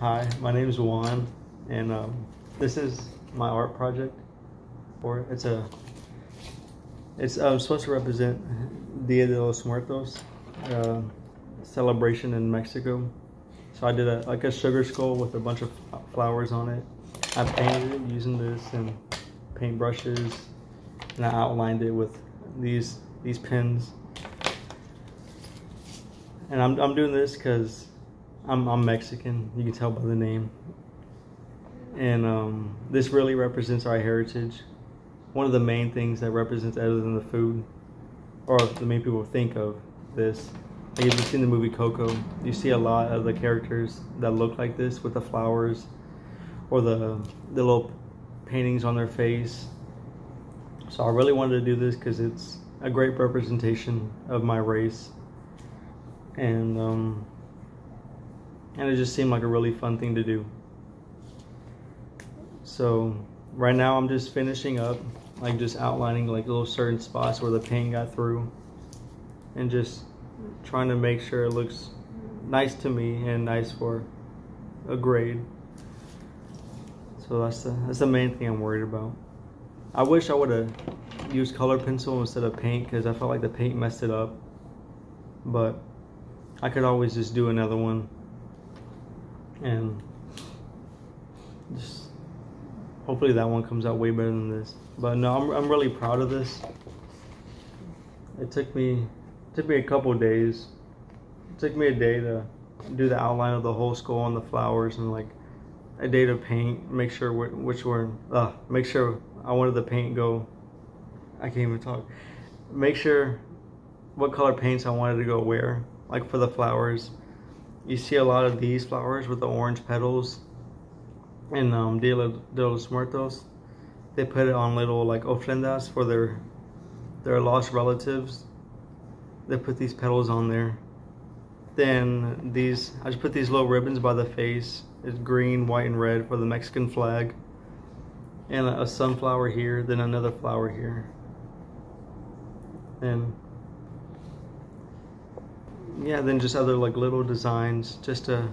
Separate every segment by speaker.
Speaker 1: Hi, my name is Juan, and um, this is my art project. For it's a, it's supposed to represent Dia de los Muertos, uh, celebration in Mexico. So I did a like a sugar skull with a bunch of flowers on it. I painted it using this and paint brushes, and I outlined it with these these pins. And I'm I'm doing this because I'm I'm Mexican. You can tell by the name. And um, this really represents our heritage. One of the main things that represents other than the food, or the main people think of this. Like if you've seen the movie Coco, you see a lot of the characters that look like this with the flowers, or the the little paintings on their face. So I really wanted to do this because it's a great representation of my race. And um, and it just seemed like a really fun thing to do. So right now I'm just finishing up, like just outlining like little certain spots where the paint got through and just trying to make sure it looks nice to me and nice for a grade. So that's the, that's the main thing I'm worried about. I wish I would have used color pencil instead of paint because I felt like the paint messed it up. But I could always just do another one and just hopefully that one comes out way better than this. But no I'm, I'm really proud of this. It took me it took me a couple days. It took me a day to do the outline of the whole skull and the flowers and like a day to paint make sure which one uh, make sure I wanted the paint go I can't even talk. Make sure what color paints I wanted to go where like for the flowers you see a lot of these flowers with the orange petals in um, Dia de los Muertos. They put it on little like ofrendas for their their lost relatives. They put these petals on there. Then these, I just put these little ribbons by the face. It's green, white, and red for the Mexican flag. And a sunflower here, then another flower here. And yeah, then just other like little designs just to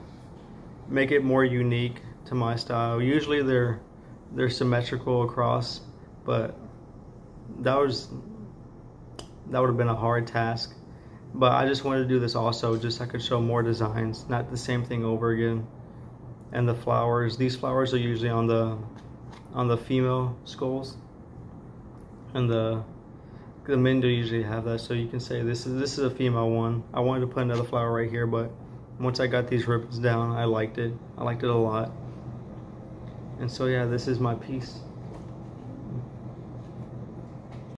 Speaker 1: make it more unique to my style. Usually they're they're symmetrical across, but that was that would have been a hard task. But I just wanted to do this also just so I could show more designs, not the same thing over again. And the flowers, these flowers are usually on the on the female skulls. And the the men do usually have that, so you can say this is this is a female one. I wanted to put another flower right here, but once I got these ribbons down, I liked it. I liked it a lot. And so yeah, this is my piece.